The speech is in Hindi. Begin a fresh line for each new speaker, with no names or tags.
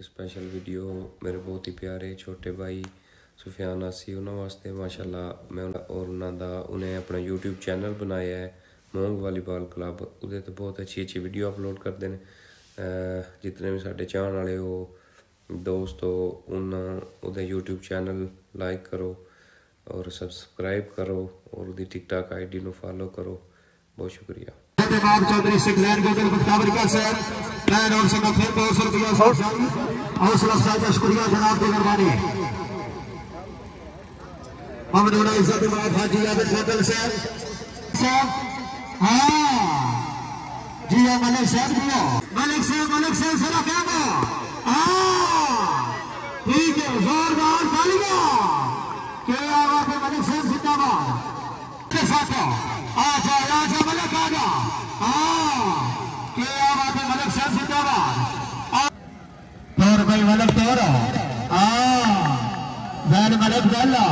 ਸਪੈਸ਼ਲ ਵੀਡੀਓ ਮੇਰੇ ਬਹੁਤ ਹੀ ਪਿਆਰੇ ਛੋਟੇ ਭਾਈ ਸੁਫਿਆਨ ਆਸੀ ਉਹਨਾਂ ਵਾਸਤੇ ਮਾਸ਼ਾਅੱਲਾ ਮੈਂ ਔਰ ਉਹਨਾਂ ਦਾ, ਉਹਨੇ ਆਪਣਾ YouTube ਚੈਨਲ ਬਣਾਇਆ ਹੈ, ਮੋਂਗ ਵਾਲੀਬਾਲ ਕਲੱਬ। ਉਹਦੇ ਤੇ ਬਹੁਤ ਅੱਛੀ ਅੱਛੀ ਵੀਡੀਓ ਅਪਲੋਡ ਕਰਦੇ ਨੇ। ਜਿਤਨੇ ਵੀ ਸਾਡੇ ਚਾਹਣ ਵਾਲੇ ਉਹ ਦੋਸਤੋ ਉਹਨਾਂ, ਉਹਦੇ YouTube ਚੈਨਲ ਲਾਈਕ ਕਰੋ ਔਰ ਸਬਸਕ੍ਰਾਈਬ ਕਰੋ ਔਰ ਉਹਦੀ ਟਿਕਟਾਕ ਆਈਡੀ ਨੂੰ ਫਾਲੋ ਕਰੋ। ਬਹੁਤ ਸ਼ੁਕਰੀਆ।
ਬਾਬ ਚੌਧਰੀ ਸਿੰਘ ਲਹਿਰ ਗੋਦਰ ਬਖਤਾਵਰ ਕਾ ਸਾਹਿਬ। मैं और से फिर बहुत सौ रुपया हौसला अफजाई का शुक्रिया जनाब की मेहरबानी। मोहम्मद उना इज़्ज़त इमाम हाजी फजल सर साहब हाँ। जी हाँ मलिक साहब जी हाँ मलिक साहब मलिक साहब सरा क्या हाँ। ठीक है, जोरदार तालियाँ। के आवाज़ मलिक साहब, जिंदाबाद। के साथ आजा आजा, मलिक, आजा। हाँ। के आवाज़ मलिक साहब जिंदाबाद तोर भाई मलिक तौर हाँ वैन मलिक गल्ला